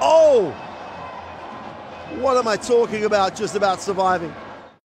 Oh! What am I talking about? Just about surviving.